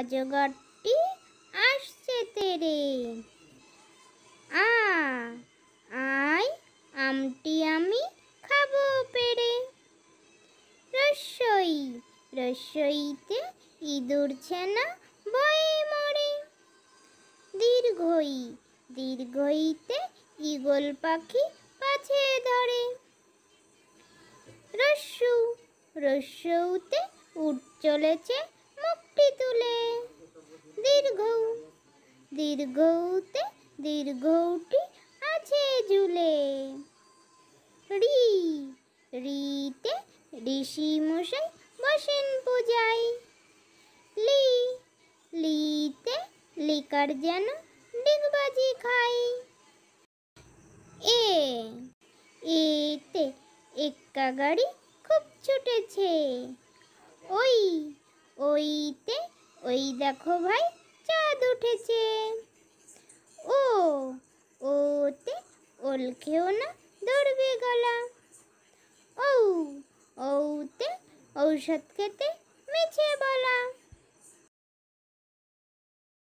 অজগরটি আসছে তেরে। আ, আয়, আমটি আমি খাব পেরে। রসই, রসইতে ইঁদুর ছেনা ভয়ে মরে। দীর্ঘই, দীর্ঘইতে ঈগল পাখি পাছে ধরে। রস্যু রস্যুতে উঠ চলেছে দীর্ঘতে দীর্ঘটি আছে ঝুলে। রি, রিতে ঋষি মশাই বসেন পূজায়। লি, লিতে লিকার যেন ডিগবাজি খাই এ, এতে এক্কা গাড়ি খুব ছুটেছে। ওই, ওইতে ওই দেখো ভাই চাঁদ উঠেছে। ও, ওতে ওল খেও না ধরবে গলা। ঔ, ঔতে ঔষধ খেতে মিছে বলা।